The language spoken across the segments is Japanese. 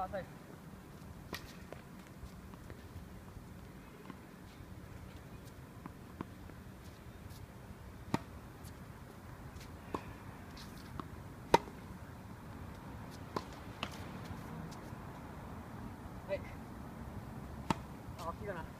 あー、サイズ。はい。あ、大きい。かな。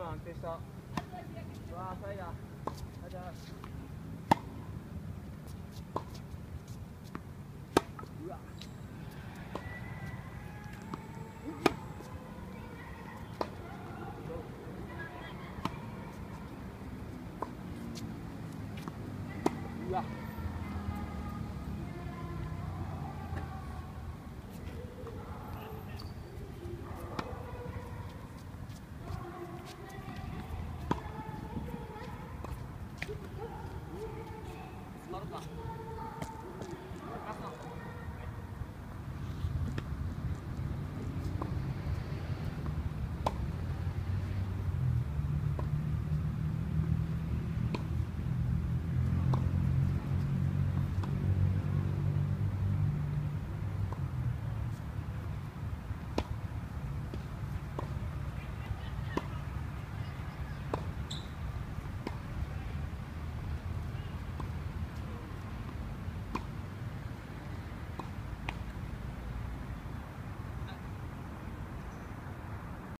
すごい安定した。うわー、サイダー。ありがとうございます。うわ。うわ。